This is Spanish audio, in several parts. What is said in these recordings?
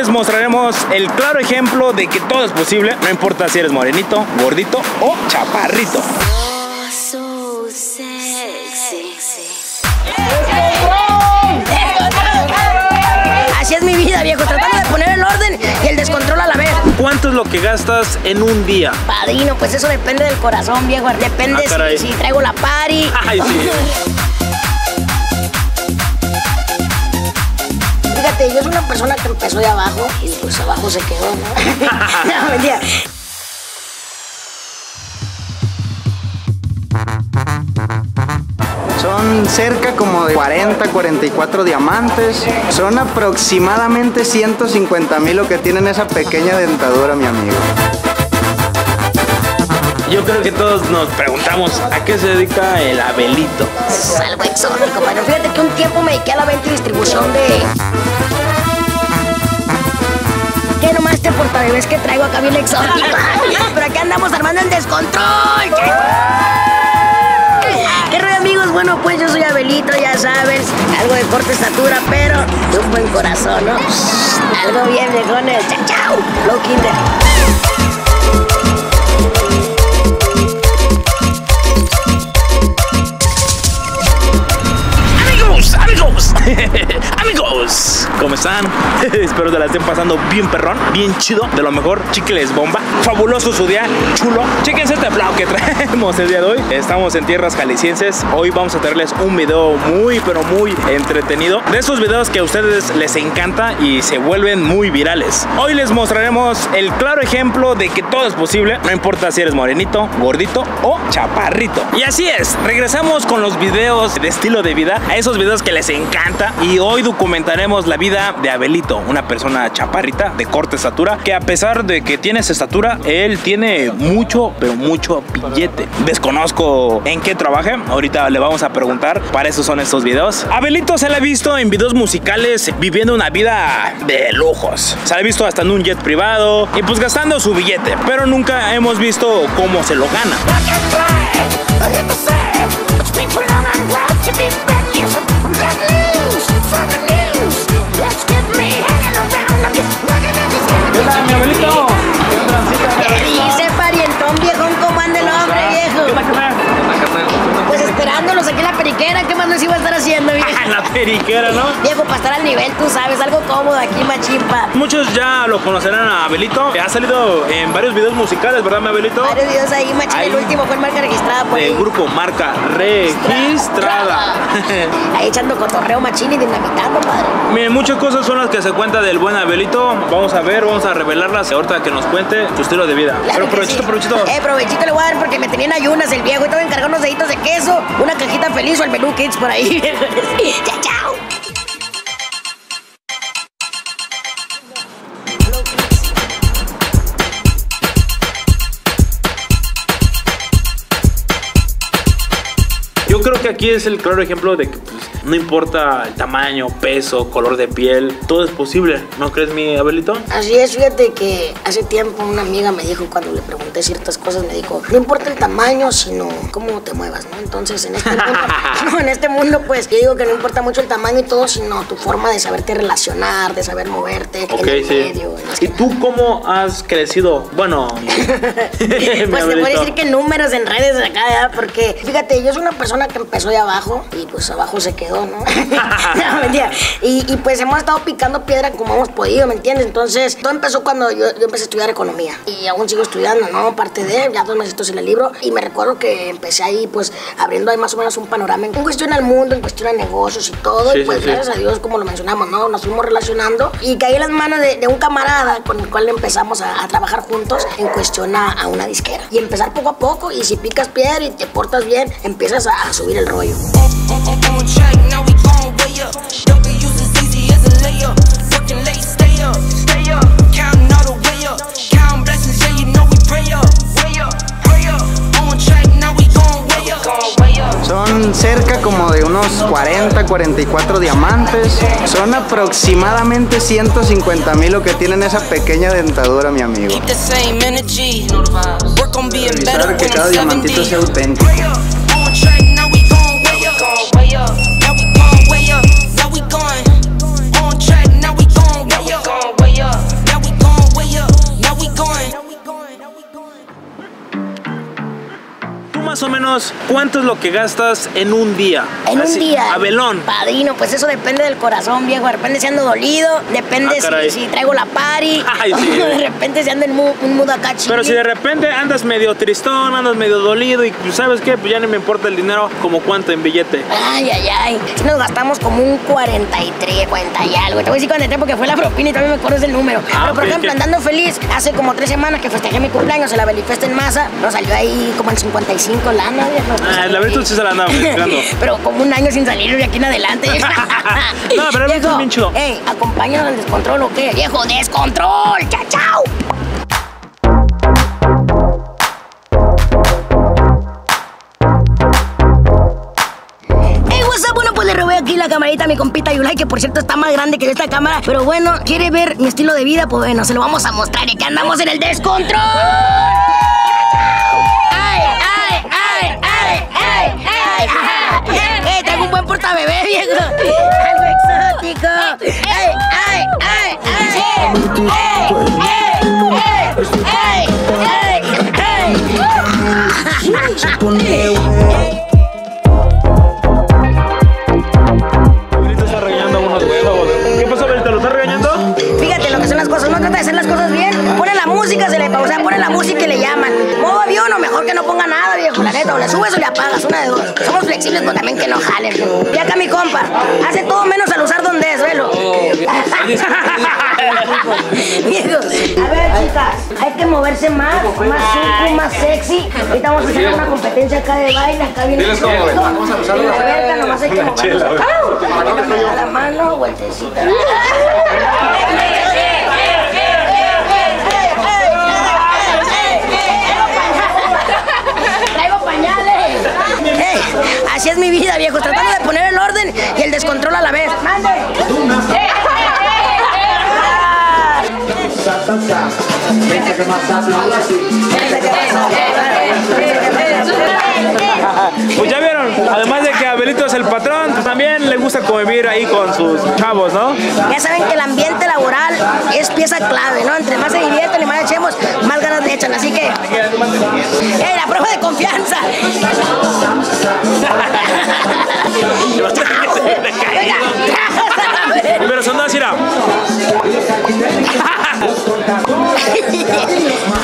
les mostraremos el claro ejemplo de que todo es posible, no importa si eres morenito, gordito o chaparrito. Así es mi vida, viejo, tratando de poner el orden y el descontrol a la vez. ¿Cuánto es lo que gastas en un día? Padrino, pues eso depende del corazón, viejo. Depende Ah, caray. si, si traigo la party. Ay, sí. Fíjate, yo soy una persona que empezó de abajo y pues abajo se quedó, ¿no? no, mentira. Son cerca como de 40, 44 diamantes. Son aproximadamente 150 mil lo que tienen esa pequeña dentadura, mi amigo. Yo creo que todos nos preguntamos a qué se dedica el Abelito. Es algo exótico, pero fíjate que un tiempo me dediqué a la venta y distribución de... ¿Qué nomás este portabebés que traigo acá bien exótico? Pero acá andamos armando el descontrol. ¿Qué rollo, amigos? Bueno, pues yo soy Abelito, ya sabes. Algo de corta estatura, pero de un buen corazón, ¿no? Algo bien, viejones. Chao, chao. Flow Kinder. Amigos, amigos, amigos, ¿cómo están? Espero que la estén pasando bien perrón, bien chido, de lo mejor, chicles bomba, fabuloso su día, chulo. Chéquense este flow que traemos el día de hoy. Estamos en tierras jaliscienses. Hoy vamos a traerles un video muy, pero muy entretenido. De esos videos que a ustedes les encanta y se vuelven muy virales. Hoy les mostraremos el claro ejemplo de que todo es posible, no importa si eres morenito, gordito o chaparrito. Y así es, regresamos con los videos de estilo de vida, a esos videos que les encanta. Y hoy documentaremos la vida de Abelito, una persona chaparrita de corta estatura, que a pesar de que tiene esa estatura, él tiene mucho, pero mucho billete. Desconozco en qué trabaje, ahorita le vamos a preguntar, para eso son estos videos. Abelito se le ha visto en videos musicales viviendo una vida de lujos. Se le ha visto hasta en un jet privado y pues gastando su billete, pero nunca hemos visto cómo se lo gana. Periquera, ¿no? Viejo, para estar al nivel, tú sabes, algo cómodo aquí, machimpa. Muchos ya lo conocerán a Abelito. Ha salido en varios videos musicales, ¿verdad, mi Abelito? Varios videos ahí, machín. El último fue en marca registrada por ahí. grupo Marca Registrada. Ahí echando cotorreo machín y dinamitando, padre. Miren, muchas cosas son las que se cuenta del buen Abelito. Vamos a ver, vamos a revelarlas ahorita que nos cuente su estilo de vida. Claro Pero provechito, sí. provechito. Eh, provechito le voy a dar porque me tenían ayunas el viejo y que encargar unos deditos de queso, una cajita feliz o el menú kids por ahí. chao, Yo creo que aquí es el claro ejemplo de que pues, no importa el tamaño, peso, color de piel, todo es posible. ¿No crees, mi Abelito? Así es, fíjate que hace tiempo una amiga me dijo, cuando le pregunté ciertas cosas, me dijo, no importa el tamaño, sino cómo te muevas, ¿no? Entonces, en este mundo, no, en este mundo, pues, yo digo que no importa mucho el tamaño y todo, sino tu forma de saberte relacionar, de saber moverte Ok, en el sí. medio. ¿Y tú cómo has crecido? Bueno, Pues te puedo decir que números en redes acá, ¿verdad? Porque fíjate, yo soy una persona que empezó de abajo y pues abajo se quedó, ¿no? no, mentira. Y, y, pues hemos estado picando piedra como hemos podido, ¿me entiendes? Entonces, todo empezó cuando yo, yo empecé a estudiar economía y aún sigo estudiando, ¿no? Parte de, ya dos meses en el libro y me recuerdo que empecé ahí pues abriendo ahí más o menos un panorama en cuestión al mundo, en cuestión a negocios y todo. Sí, y pues sí, sí. gracias a Dios, como lo mencionamos, ¿no? Nos fuimos relacionando y caí en las manos de, de un camarada con el cual empezamos a, a trabajar juntos en cuestión a, a una disquera. Y empezar poco a poco y si picas piedra y te portas bien, empiezas a, a subir el rollo. Up. Don't be used as easy as a layup. Working late, stay up, stay up. Counting all the way up. Counting blessings, yeah, you know we pray up. Way up, pray up. On track, now we gon' way up. Son cerca como de unos 40, 44 diamantes. Son aproximadamente 150 mil lo que tienen esa pequeña dentadura, mi amigo. Revisar que cada diamantito 70. sea auténtico. Más o menos, ¿cuánto es lo que gastas en un día? En Así, un día. A velón. Padrino, pues eso depende del corazón, viejo. De repente si ando dolido, depende Ah, si, si traigo la party. Ay, sí. de repente si ando en mu- un mood acá. Pero si de repente andas medio tristón, andas medio dolido y pues, ¿sabes qué? Pues ya ni me importa el dinero, como cuánto en billete. Ay, ay, ay. Nos gastamos como un 43, 40 y algo. Te voy a decir 43 porque fue la propina y también me acuerdo ese número. Ah, Pero por ejemplo, andando feliz, hace como tres semanas que festejé mi cumpleaños en la Belifest en masa, nos salió ahí como en 55 lana, viejo. Ah, el laberinto sí se la andaba pero como un año sin salir de aquí en adelante. No, pero el laberinto es Viejo, bien chido. Ey, acompáñanos al descontrol o qué? Viejo, descontrol. Chao, chao. Pues le robé aquí la camarita a mi compita Yulai, que por cierto está más grande que esta cámara. Pero bueno, ¿quiere ver mi estilo de vida? Pues bueno, se lo vamos a mostrar y que andamos en el descontrol. ¡Eh, tengo un buen portabebé, viejo! ¡Algo exótico! ¡Ay, ay, ay, ay! ¡Ey, ey, ey, ey, ey! Pero también que no jalen. Y acá mi compa, hace todo menos al usar donde es, velo. Viejo, a ver, chicas, hay que moverse más, más suco, más sexy. Ahorita vamos a hacer una competencia acá de baile, acá viene. Diles cómo, vamos a usar una- alberca nomás hay que movernos. ¡Au! La mano, vueltecita. así es mi vida, viejo. Tratando de poner el orden y el descontrol a la vez. ¡Mande! Pues ya vieron, además de que Abelito es el patrón, pues también le gusta convivir ahí con sus chavos, ¿no? Ya saben que el ambiente laboral es pieza clave, ¿no? Entre más se divierten y más echemos, más ganas le echan. Así que. ¡Eh, la prueba de confianza! Pero son dos, mira.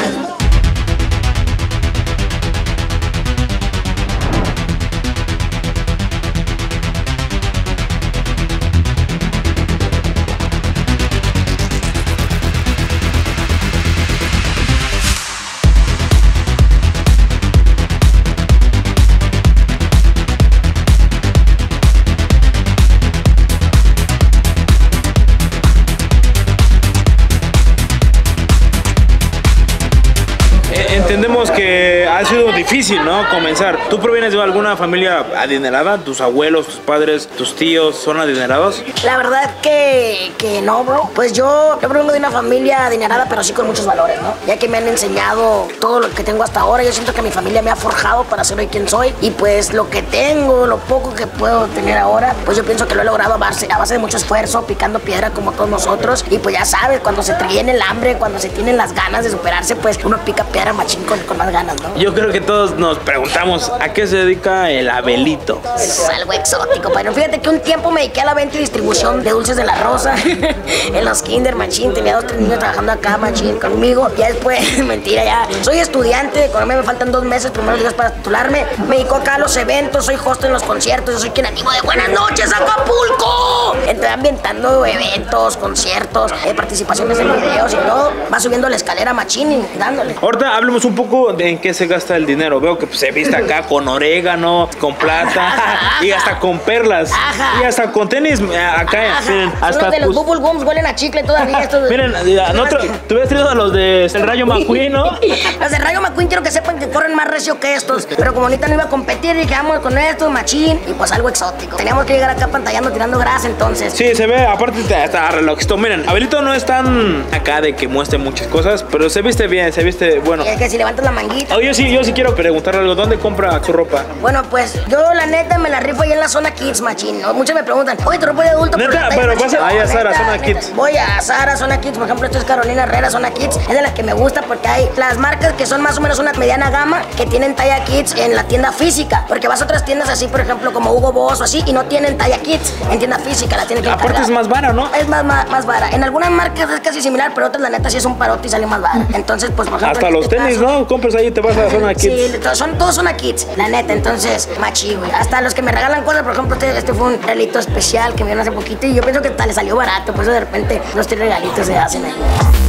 que ha sido difícil, ¿no? Comenzar. ¿Tú provienes de alguna familia adinerada? ¿Tus abuelos, tus padres, tus tíos son adinerados? La verdad que, que no, bro. Pues yo, yo provengo de una familia adinerada, pero sí con muchos valores, ¿no? Ya que me han enseñado todo lo que tengo hasta ahora. Yo siento que mi familia me ha forjado para ser hoy quien soy. Y pues lo que tengo, lo poco que puedo tener ahora, pues yo pienso que lo he logrado a base, de mucho esfuerzo, picando piedra como todos nosotros. Y pues ya sabes, cuando se tiene el hambre, cuando se tienen las ganas de superarse, pues uno pica piedra machín con, con más ganas, ¿no? Creo que todos nos preguntamos a qué se dedica el Abelito. Es algo exótico, pero fíjate que un tiempo me dediqué a la venta y distribución de dulces de la rosa en los Kinder Machín. Tenía dos, tres niños trabajando acá, Machín, conmigo. Ya después, mentira, ya. Soy estudiante de economía, me faltan dos meses, primeros días para titularme. Me dedico acá a los eventos, soy host en los conciertos, yo soy quien animo de buenas noches, Acapulco. Estoy ambientando eventos, conciertos, eh, participaciones en videos y todo. Va subiendo la escalera Machín y dándole. Ahorita hablemos un poco de en qué se gasta el dinero. Veo que pues, se viste acá con orégano, con plata y hasta con perlas. Ajá. Y hasta con tenis eh, acá. Miren, hasta de los pues, bubble gums huelen a chicle todavía. Estos Miren, nosotros, tú hubieras traído a los de El Rayo McQueen, ¿no? Los de Rayo McQueen quiero que sepan que corren más recio que estos. Pero como ahorita no iba a competir, dije, vamos con estos, machín. Y pues algo exótico. Teníamos que llegar acá pantallando, tirando grasa entonces. Sí, se ve, aparte te- hasta relojito. Miren, Abelito no es tan acá de que muestre muchas cosas, pero se viste bien, se viste bueno. Y es que si levantas la manguita. Oye, sí, sí, yo sí quiero preguntarle algo. ¿Dónde compra su ropa? Bueno, pues yo la neta me la rifo ahí en la zona Kids, machín. ¿no? Muchos me preguntan, oye, tu ropa de adulto. Neta, pero machín". vas a- ahí a neta, zona neta. Kids. Voy a Zara, zona Kids. Por ejemplo, esto es Carolina Herrera, zona Kids. Es de las que me gusta porque hay las marcas que son más o menos una mediana gama que tienen talla Kids en la tienda física. Porque vas a otras tiendas así, por ejemplo, como Hugo Boss o así, y no tienen talla Kids en tienda física. La tienen que Aparte encargar. es más vara, ¿no? Es más, más, más vara. En algunas marcas es casi similar, pero otras la neta sí es un parote y sale más vara. Entonces, pues por ejemplo. Hasta los este tenis, caso- ¿no? Compras ahí y te vas a la zona Sí, todos son, todos son kids, la neta, entonces, machi, güey. Hasta los que me regalan cosas, por ejemplo, este, este fue un regalito especial que me dieron hace poquito y yo pienso que hasta le salió barato, por eso de repente los tres regalitos se hacen ahí.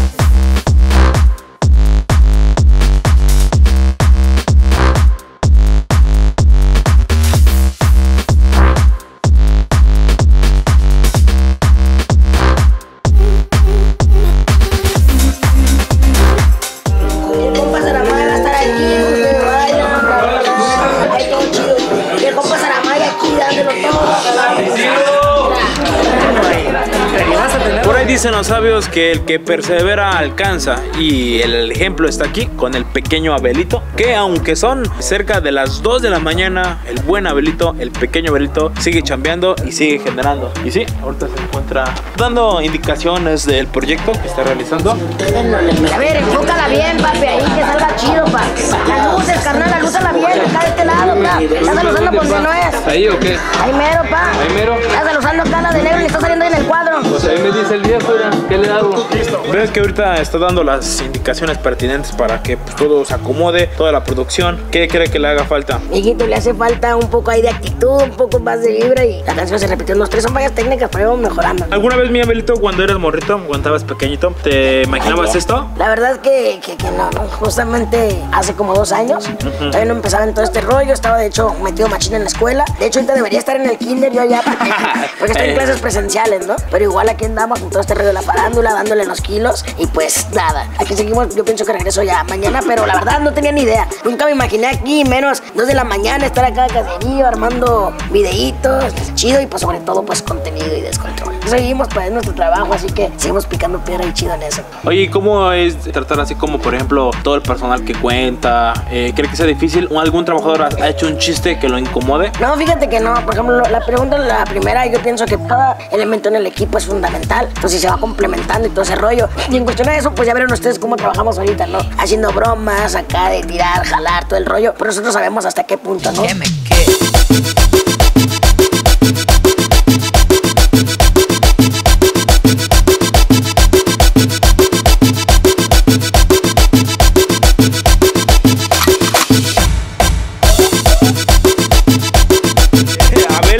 Dicen los sabios que el que persevera alcanza y el ejemplo está aquí con el pequeño Abelito, que aunque son cerca de las 2 de la mañana, el buen Abelito, el pequeño Abelito sigue chambeando y sigue generando. Y sí, ahorita se encuentra dando indicaciones del proyecto que está realizando. A ver, enfócala bien, papi, ahí que salga chido, pa. Las luces, carnal, las luces bien, acá de este lado, pa. Estás usando por si no es. ¿Ahí o qué? Ahí mero, pa. Ahí mero. Estás usando acá la de negro y está saliendo ahí en el cuadro. Pues ahí me dice el viejo, mira, ¿qué le hago? Ves que ahorita está dando las indicaciones pertinentes para que pues, todo se acomode, toda la producción. ¿Qué cree que le haga falta? Mijito, le hace falta un poco ahí de actitud, un poco más de vibra y la canción se repitió en los tres. Son varias técnicas, pero vamos mejorando. ¿Alguna vez, mi Abelito, cuando eras morrito, cuando estabas pequeñito, te imaginabas esto? La verdad es que, que, que no, no. Justamente hace como dos años, todavía no empezaba en todo este rollo. Estaba, de hecho, metido machina en la escuela. De hecho, ahorita debería estar en el kinder yo allá, porque, porque estoy en clases presenciales, ¿no? Pero igual aquí andamos con todo este rollo de la farándula, dándole los kilos. Y pues nada, aquí seguimos. Yo pienso que regreso ya mañana, pero la verdad no tenía ni idea. Nunca me imaginé aquí, menos dos de la mañana, estar acá de caserío, armando videitos, chido y pues sobre todo, pues contenido y descontrol. Seguimos, pues es nuestro trabajo, así que seguimos picando piedra y chido en eso. Oye, ¿y cómo es tratar así como, por ejemplo, todo el personal que cuenta? Eh, ¿Cree que sea difícil? ¿O algún trabajador ha- ha hecho un chiste que lo incomode? No, fíjate que no. Por ejemplo, la pregunta, la primera, yo pienso que cada elemento en el equipo es fundamental. Entonces se va complementando y todo ese rollo. Y en cuestión de eso, pues ya vieron ustedes cómo trabajamos ahorita, ¿no? Haciendo bromas, acá de tirar, jalar, todo el rollo. Pero nosotros sabemos hasta qué punto, ¿no?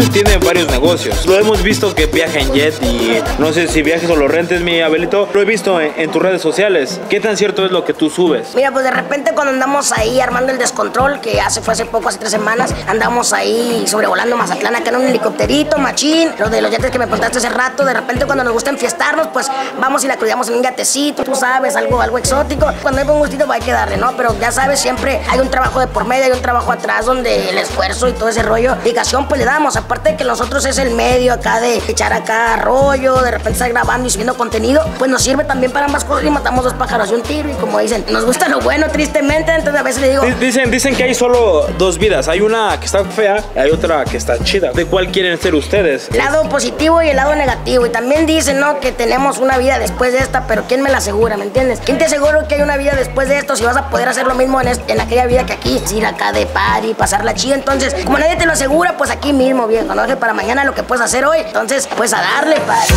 Tiene varios negocios. Lo hemos visto que viaja en jet y no sé si viajes o lo rentes, mi Abelito. Lo he visto en, tus redes sociales. ¿Qué tan cierto es lo que tú subes? Mira, pues de repente cuando andamos ahí armando el descontrol, que hace fue hace poco, hace tres semanas, andamos ahí sobrevolando Mazatlán acá en un helicópterito, machín, lo de los yates que me contaste hace rato, de repente cuando nos gusta enfiestarnos, pues vamos y la cuidamos en un gatecito, tú sabes, algo, algo exótico. Cuando hay buen gustito, pues hay que darle, ¿no? Pero ya sabes, siempre hay un trabajo de por medio, hay un trabajo atrás donde el esfuerzo y todo ese rollo, dedicación, pues le damos. Aparte de que nosotros es el medio acá de echar acá rollo, de repente estar grabando y subiendo contenido, pues nos sirve también para ambas cosas y matamos dos pájaros de un tiro. Y como dicen, nos gusta lo bueno, tristemente, entonces a veces le digo, Di- Dicen, dicen que hay solo dos vidas. Hay una que está fea y hay otra que está chida. ¿De cuál quieren ser ustedes? el lado positivo y el lado negativo. Y también dicen, ¿no? Que tenemos una vida después de esta, pero ¿quién me la asegura? ¿Me entiendes? ¿Quién te asegura que hay una vida después de esto si vas a poder hacer lo mismo en, en aquella vida que aquí? Es ir acá de party, pasarla chida. Entonces, como nadie te lo asegura, pues aquí mismo, viejo, ¿no? Que para mañana lo que puedes hacer hoy. Entonces, pues a darle, padre.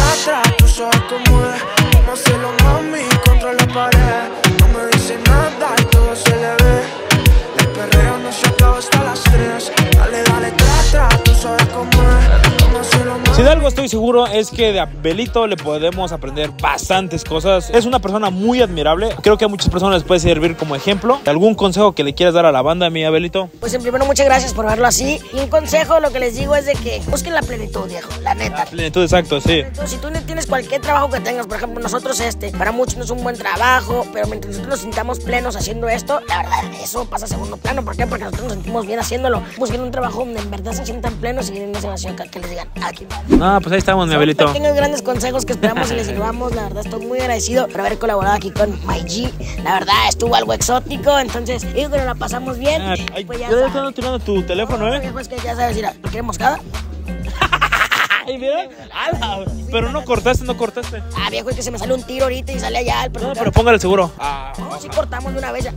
Si de algo estoy seguro es que de Abelito le podemos aprender bastantes cosas. Es una persona muy admirable. Creo que a muchas personas les puede servir como ejemplo. ¿Algún consejo que le quieras dar a la banda, mi Abelito? Pues en primero, muchas gracias por verlo así. Y un consejo, lo que les digo es de que busquen la plenitud, viejo, la neta. Plenitud, exacto, sí. Entonces, si tú no tienes cualquier trabajo que tengas, por ejemplo, nosotros este, para muchos no es un buen trabajo, pero mientras nosotros nos sintamos plenos haciendo esto, la verdad, eso pasa a segundo plano. ¿Por qué? Porque nosotros nos sentimos bien haciéndolo. Busquen un trabajo donde en verdad se sientan plenos y en esa nación que, que les digan, aquí. Ah, pues ahí estamos, mi Son Abelito. pequeños grandes consejos que esperamos y les sirvamos. La verdad, estoy muy agradecido por haber colaborado aquí con My G. La verdad, estuvo algo exótico, entonces digo que nos la pasamos bien. Ah, Ay, Pues ya sabes. tirando tu teléfono, ¿eh? Viejo, es que ya sabes, mira, ¿quieres moscada? Ay, mira. Ala, Pero no cortaste, no cortaste. Ah, viejo, es que se me sale un tiro ahorita y sale allá el No, pero póngale el seguro. Ah, No, sí cortamos de una vez ya.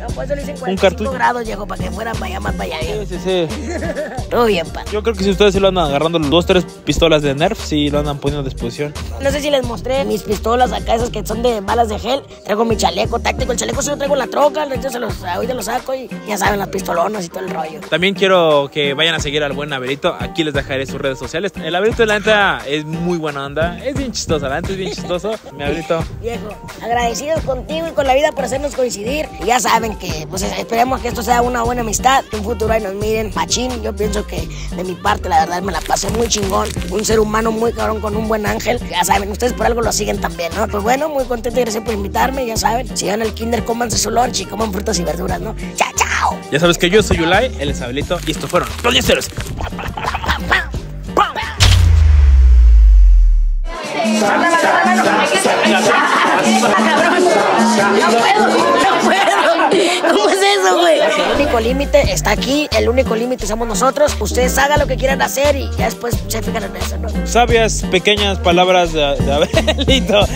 No, pues eso lo hice en Un 45 cartucho. grados, viejo, para que fuera para allá más para allá. sí, sí, sí. Todo bien, pa. Yo creo que si ustedes sí lo andan agarrando dos, tres pistolas de Nerf, sí lo andan poniendo a disposición. No sé si les mostré mis pistolas acá, esas que son de balas de gel. Traigo mi chaleco táctico. El chaleco se lo traigo en la troca. El resto se los, ahorita lo saco y ya saben, las pistolonas y todo el rollo. También quiero que vayan a seguir al buen Abelito. Aquí les dejaré sus redes sociales. El Abelito, la neta, es muy buena onda. Es bien chistoso, la neta es bien chistoso. Mi Abelito. Viejo, agradecidos contigo y con la vida por hacernos coincidir. Y ya saben que, pues esperemos que esto sea una buena amistad. Que un futuro ahí nos miren machín. Yo pienso que de mi parte, la verdad, me la pasé muy chingón. Un ser humano muy cabrón con un buen ángel. Ya saben, ustedes por algo lo siguen también, ¿no? Pues bueno, muy contento y gracias por invitarme. Ya saben, si van al kinder, cómanse su lunch y coman frutas y verduras, ¿no? ¡Chao, chao! Ya sabes que yo soy Yulai, él es Abelito y estos fueron los Yeseros. No puedo, no puedo. ¿Cómo es eso, güey? El único límite está aquí, el único límite somos nosotros. Ustedes hagan lo que quieran hacer y ya después se fijan en eso, ¿no? Sabias pequeñas palabras de, de Abelito.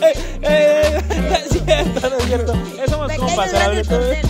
eh, eh, no es cierto, no es cierto. Abelito. consejos.